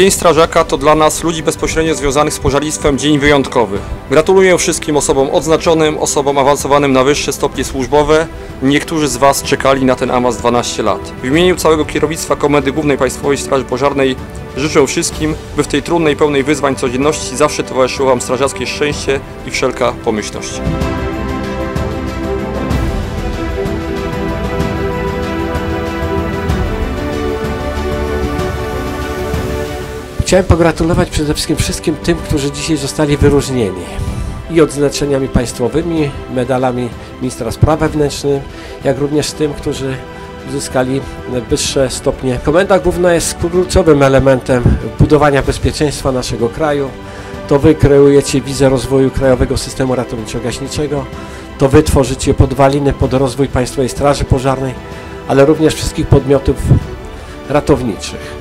Dzień Strażaka to dla nas, ludzi bezpośrednio związanych z pożarnictwem, dzień wyjątkowy. Gratuluję wszystkim osobom odznaczonym, osobom awansowanym na wyższe stopnie służbowe. Niektórzy z Was czekali na ten awans 12 lat. W imieniu całego kierownictwa Komendy Głównej Państwowej Straży Pożarnej życzę wszystkim, by w tej trudnej, pełnej wyzwań codzienności zawsze towarzyszyło Wam strażackie szczęście i wszelka pomyślność. Chciałem pogratulować przede wszystkim wszystkim tym, którzy dzisiaj zostali wyróżnieni i odznaczeniami państwowymi, medalami ministra spraw wewnętrznych, jak również tym, którzy uzyskali wyższe stopnie. Komenda Główna jest kluczowym elementem budowania bezpieczeństwa naszego kraju. To wy kreujecie wizję rozwoju krajowego systemu ratowniczo-gaśniczego, to wy tworzycie podwaliny pod rozwój Państwowej Straży Pożarnej, ale również wszystkich podmiotów ratowniczych.